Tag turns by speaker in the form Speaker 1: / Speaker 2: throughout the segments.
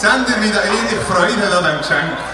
Speaker 1: Die Sendung wieder eine Freude an dem Geschenk.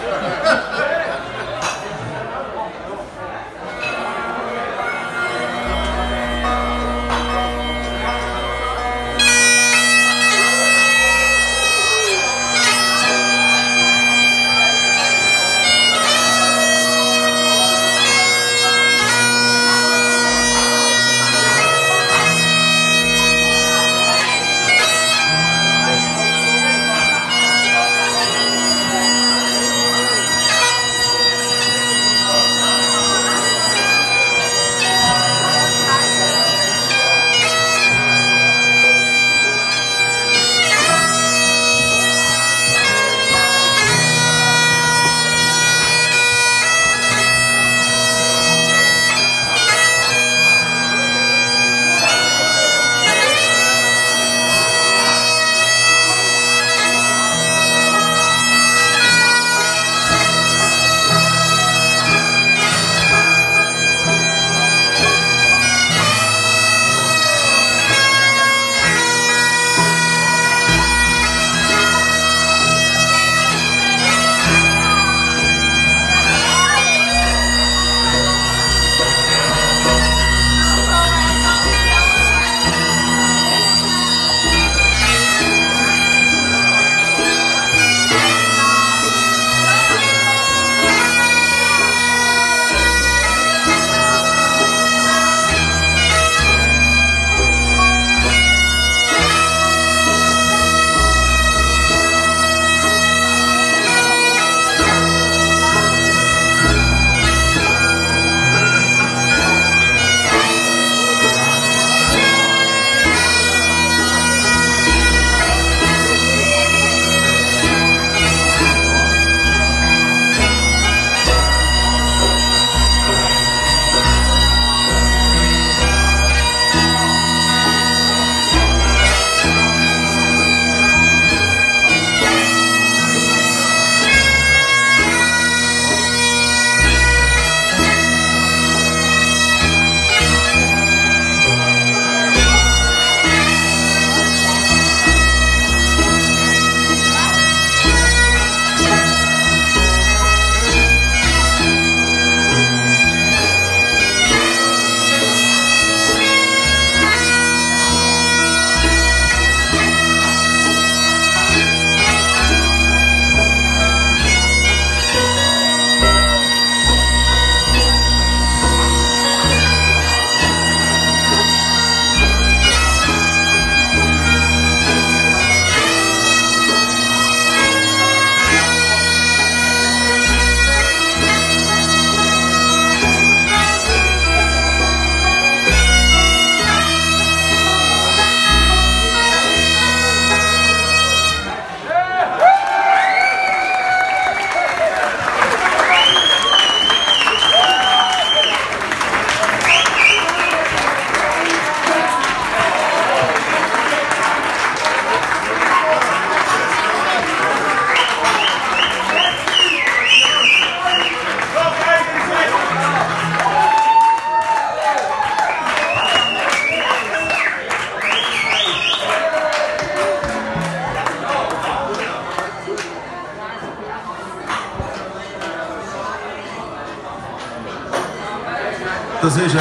Speaker 1: Das ist, äh,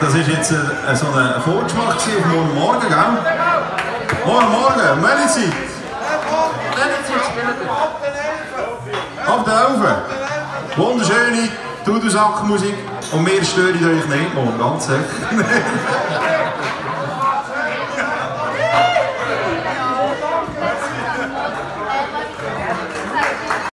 Speaker 1: das ist jetzt äh, so ein Vorgeschmack auf morgen Morgen, gell? Morgen Morgen, welche Zeit? Ab der 11. Wunderschöne Dudelsackmusik. Und wir stören euch nicht morgen, ganz sicher.